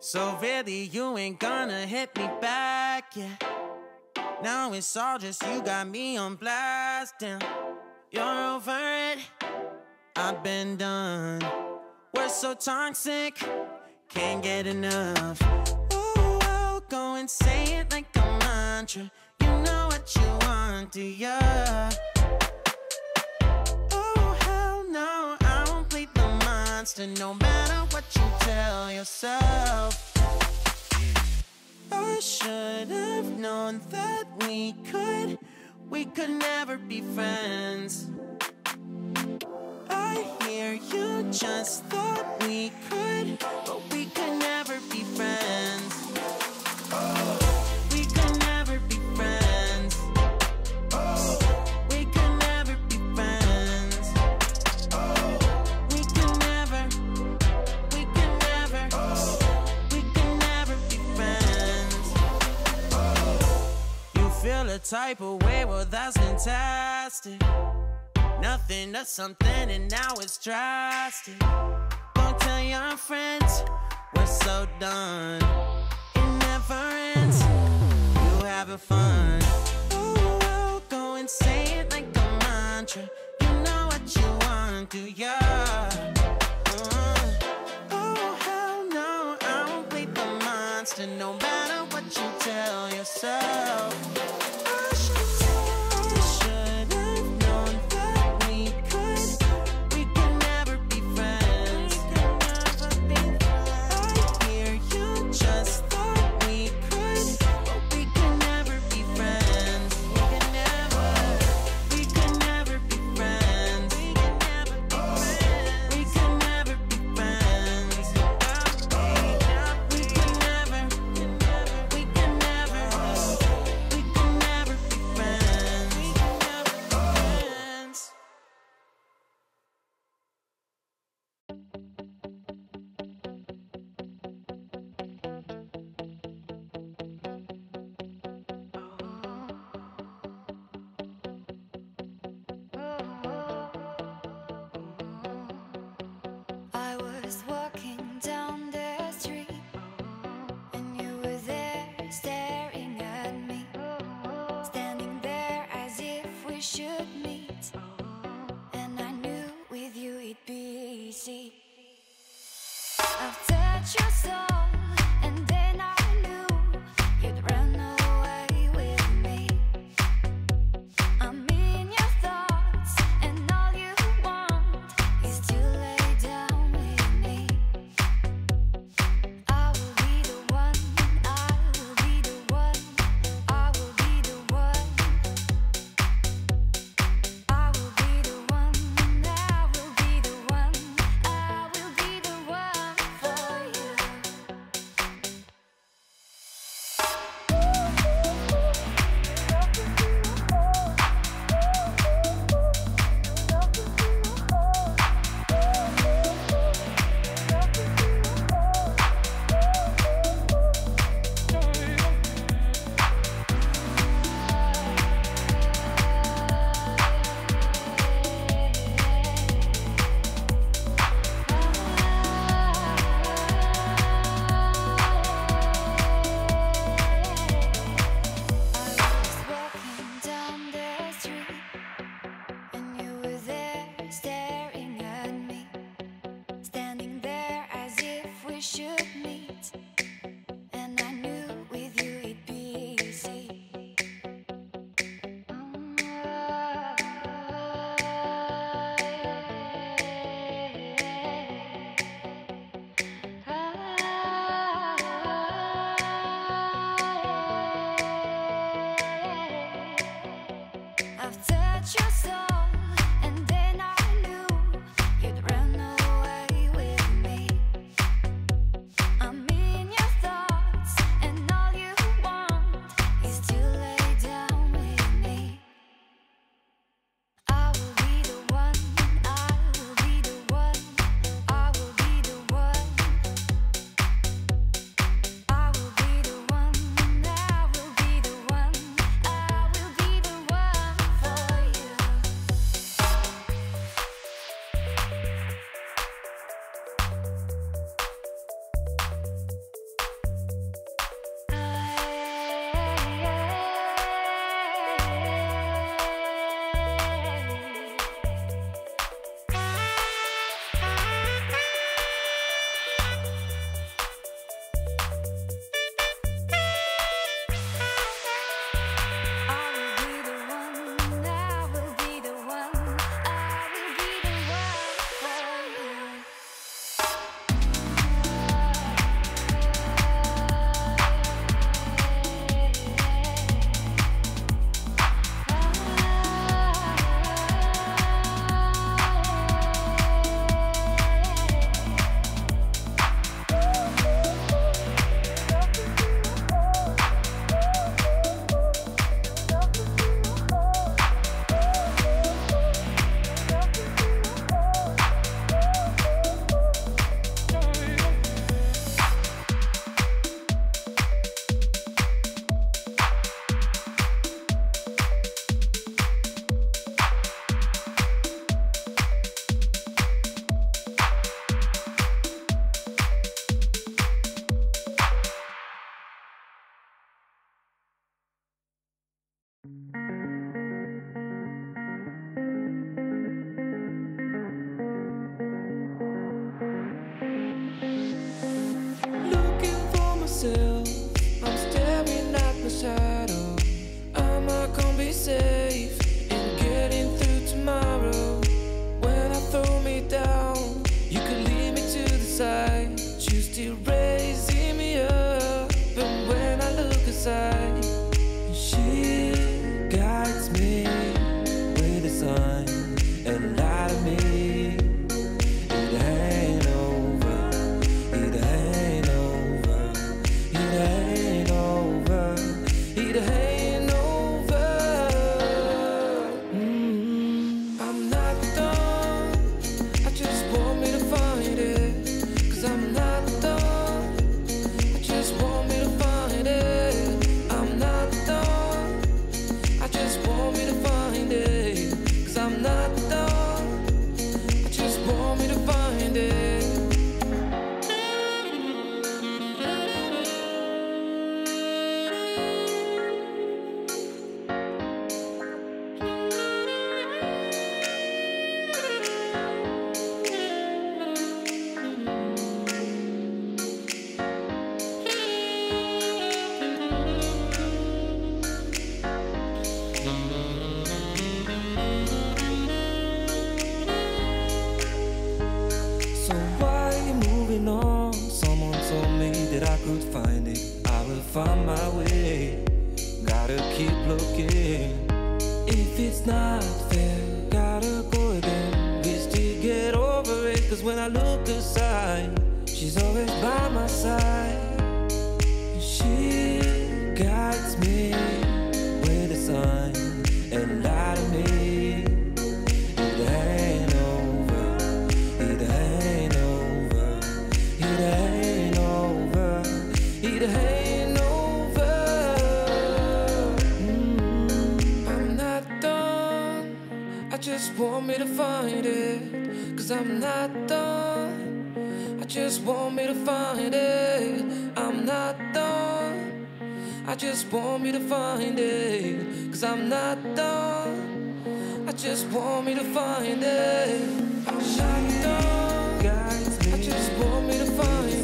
So really, you ain't gonna hit me back, yeah. Now it's all just you got me on blast, damn. You're over it, I've been done. We're so toxic, can't get enough. Ooh, I'll go and say it like a mantra. You know what you want, do ya? Monster no matter what you tell yourself. I should have known that we could, we could never be friends. I hear you just thought we could, but we could type of way, well, that's fantastic. Nothing to something, and now it's drastic. Don't tell your friends we're so done. It never ends. You having fun? Oh, I'll go and say it like a mantra. You know what you want, do ya? If we I've touched your soul, in getting through tomorrow. When I throw me down, you lead me to the side. You still not fair, gotta go again. We still get over it. Cause when I look aside, she's always by my side. She guides me with a sign find it. Cause I'm not done. I just want me to find it. I'm not done. I just want me to find it. Cause I'm not done. I just want me to find it. I'm not done. I just want me to find